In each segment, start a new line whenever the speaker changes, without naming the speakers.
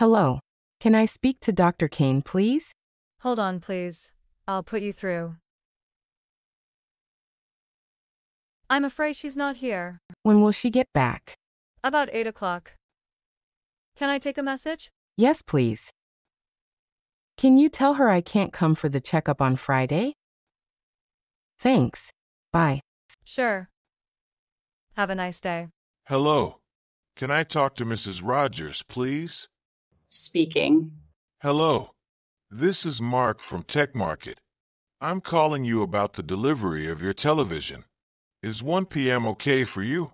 Hello. Can I speak to Dr. Kane, please?
Hold on, please. I'll put you through. I'm afraid she's not here.
When will she get back?
About 8 o'clock. Can I take a message?
Yes, please. Can you tell her I can't come for the checkup on Friday? Thanks. Bye.
Sure. Have a nice day.
Hello. Can I talk to Mrs. Rogers, please?
Speaking.
Hello. This is Mark from Tech Market. I'm calling you about the delivery of your television. Is 1 p.m. okay for you?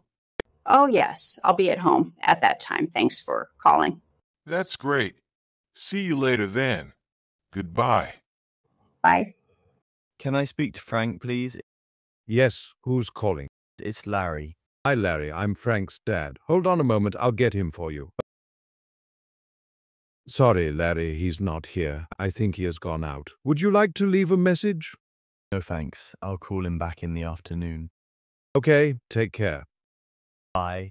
Oh, yes, I'll be at home at that time. Thanks for calling.
That's great. See you later then. Goodbye.
Bye.
Can I speak to Frank, please?
Yes, who's calling?
It's Larry.
Hi, Larry. I'm Frank's dad. Hold on a moment. I'll get him for you. Sorry, Larry, he's not here. I think he has gone out. Would you like to leave a message?
No thanks. I'll call him back in the afternoon.
Okay, take care.
Bye.